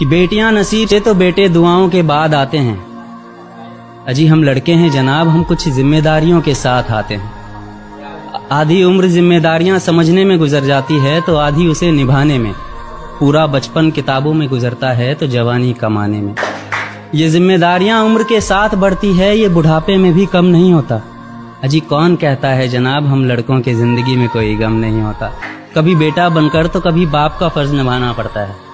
कि बेटियाँ नसीब से तो बेटे दुआओं के बाद आते हैं। अजी हम लड़के हैं जनाब, हम कुछ जिम्मेदारियों के साथ आते हैं। आधी उम्र जिम्मेदारियाँ समझने में गुजर जाती है तो आधी उसे निभाने में। पूरा बचपन किताबों में गुजरता है तो जवानी कमाने में। ये जिम्मेदारियाँ उम्र के साथ बढ़ती है, ये बुढ़ापे में भी कम नहीं होता। अजी कौन कहता है जनाब, हम लड़कों के ज़िंदगी में कोई गम नहीं होता। कभी बेटा बनकर तो कभी बाप का फ़र्ज़ निभाना पड़ता है।